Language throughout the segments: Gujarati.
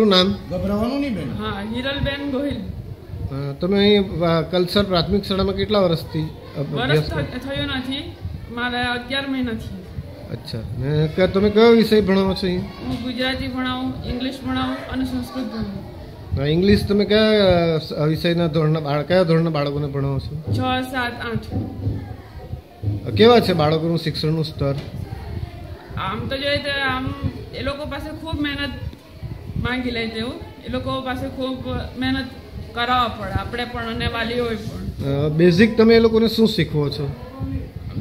શું નામ? ગભરાવાનું નહીં બેન. હા હિરલબેન ગોહિલ. તમે અહીં વા- પ્રાથમિક શાળામાં કેટલા વર્ષથી અભ્યાસ વરસ કરો? થ- થયું નથી. મારે અગિયાર મહિનાથી અચ્છા. ને તમે કયો વિષય ભણાવો છો અહીં? હું ગુજરાતી ભણાવું ઇંગ્લિશ ભણાવું અને સંસ્કૃત ભણાવું. ઇંગ્લિશ તમે કયા વિષયના ધોરણના બાળ કયા ધોરણના બાળકોને ભણાવો છો? છ સાત આઠ. કેવા છે બાળકોનું શિક્ષણનું સ્તર? આમ તો જોઈએ તો આમ એ લોકો પાસે ખૂબ મહેનત માંગી લે તેવું એ લોકો પાસે ખૂબ મહેનત કરાવવા પડે આપણે પણ અને વાલીઓએ પણ. બેઝિક તમે એ લોકોને શું શીખવો છો?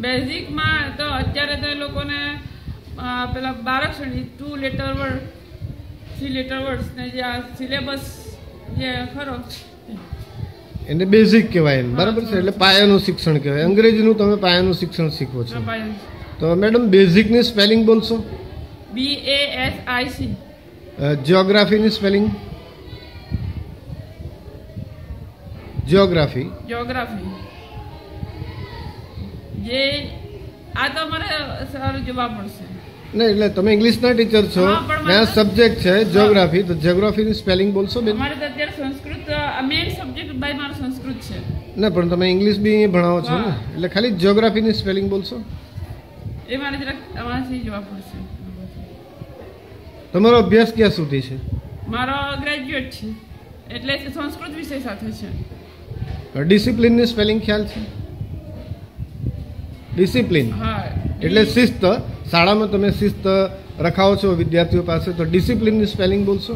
બેઝિકમાં તો અત્યારે તો એ લોકોને પેલા પેલા બારક્ષણી two letter word three letter words ને જે આ સિલેબસ જે ખરો. એને બેઝિક કહેવાય એમ બરાબર છે? એટલે પાયાનું શિક્ષણ કહેવાય. અંગ્રેજીનું તમે પાયાનું શિક્ષણ શીખવો છો. તો મેડમ બેઝિકની સ્પેલિંગ બોલશો? B A S I C જિયોગ્રાફીની spelling geography geography જે આ તો મારે સારું જવાબ મળશે. નહીં એટલે તમે ઇંગ્લિશના ટીચર છો. આ સબ્જેક્ટ છે જ્યોગ્રાફી તો જ્યોગ્રાફીની સ્પેલિંગ બોલશો બેન? મારે તો અત્યારે સંસ્કૃત મેઇન સબ્જેક્ટ બાય મારો સંસ્કૃત છે. ના પણ તમે ઇંગ્લિશ બી ભણાવો છો ને. એટલે ખાલી જ્યોગ્રાફીની સ્પેલિંગ બોલશો? એ મારે જરાક અમારાથી જવાબ પડશે તમારો અભ્યાસ ક્યાં સુધી છે? મારો ગ્રેજ્યુએટ છે. એટલે સંસ્કૃત વિષય સાથે છે. ડિસિપ્લિનની સ્પેલિંગ ખ્યાલ છે? ડિસિપ્લિન હા એટલે શિસ્ત શાળામાં તમે શિસ્ત રખાવો છો વિદ્યાર્થીઓ પાસે તો ડિસિપ્લિનની સ્પેલિંગ બોલશો?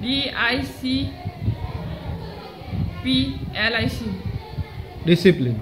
D I C P L I C discipline